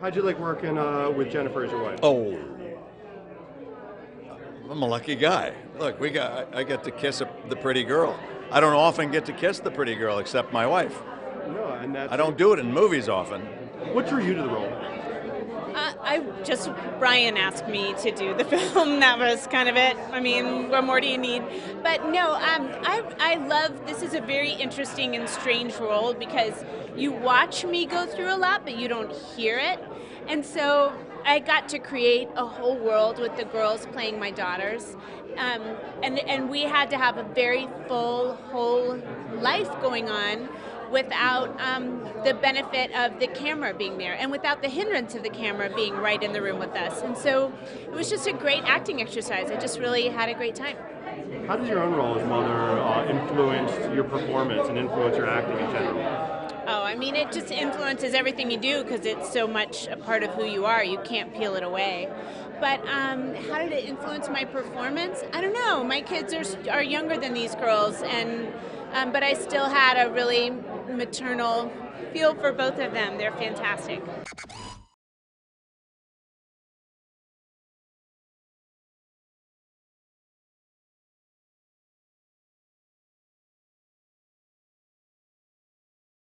How'd you like working uh, with Jennifer as your wife? Oh, I'm a lucky guy. Look, we got I get to kiss a, the pretty girl. I don't often get to kiss the pretty girl except my wife. No, and that's, I don't do it in movies often. What drew you to the role? Uh, I just Bryan asked me to do the film. That was kind of it. I mean, what more do you need? But no, um, I I love. This is a very interesting and strange role because you watch me go through a lot, but you don't hear it, and so I got to create a whole world with the girls playing my daughters. Um, and, and we had to have a very full, whole life going on without um, the benefit of the camera being there and without the hindrance of the camera being right in the room with us. And so it was just a great acting exercise. I just really had a great time. How does your own role as mother uh, influence your performance and influence your acting in general? Oh, I mean, it just influences everything you do because it's so much a part of who you are. You can't peel it away. But um, how did it influence my performance? I don't know. My kids are, are younger than these girls, and um, but I still had a really maternal feel for both of them. They're fantastic.